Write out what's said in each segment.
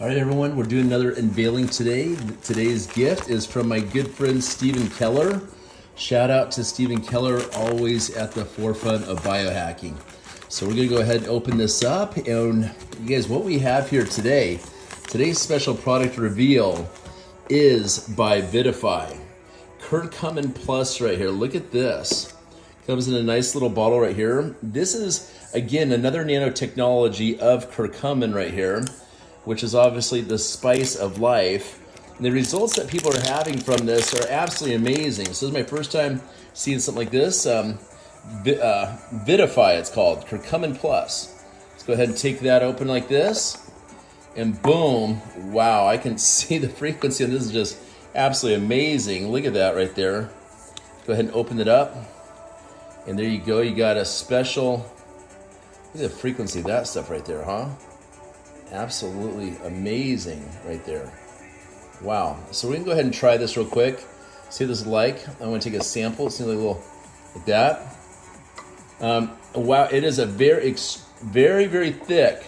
All right, everyone, we're doing another unveiling today. Today's gift is from my good friend Stephen Keller. Shout out to Stephen Keller, always at the forefront of biohacking. So we're gonna go ahead and open this up. And you guys, what we have here today, today's special product reveal is by Vidafy. Curcumin Plus right here. Look at this. Comes in a nice little bottle right here. This is, again, another nanotechnology of curcumin right here which is obviously the spice of life. And the results that people are having from this are absolutely amazing. So this is my first time seeing something like this. Um, uh, Vidafy, it's called, Curcumin Plus. Let's go ahead and take that open like this. And boom, wow, I can see the frequency and this is just absolutely amazing. Look at that right there. Go ahead and open it up. And there you go, you got a special, look at the frequency of that stuff right there, huh? Absolutely amazing right there. Wow. So going to go ahead and try this real quick. See this is like. I'm to take a sample. It seems like a little like that. Um, wow, it is a very, very, very thick.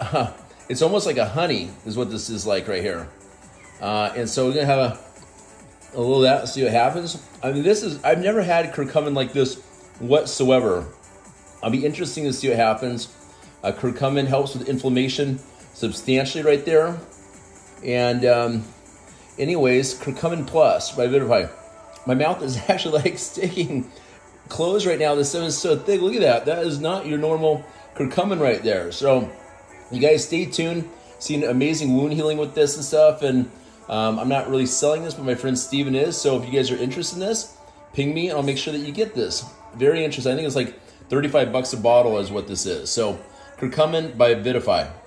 Uh, it's almost like a honey is what this is like right here. Uh, and so we're to have a, a little of that, see what happens. I mean, this is, I've never had curcumin like this whatsoever. I'll be interesting to see what happens. Uh, curcumin helps with inflammation substantially right there. And um, anyways, curcumin plus by Vidafy. My mouth is actually like sticking closed right now. This stuff is so thick. Look at that. That is not your normal curcumin right there. So you guys stay tuned. Seeing amazing wound healing with this and stuff. And um, I'm not really selling this, but my friend Steven is. So if you guys are interested in this, ping me and I'll make sure that you get this. Very interesting. I think it's like 35 bucks a bottle is what this is. So Curcumin by Vidafy.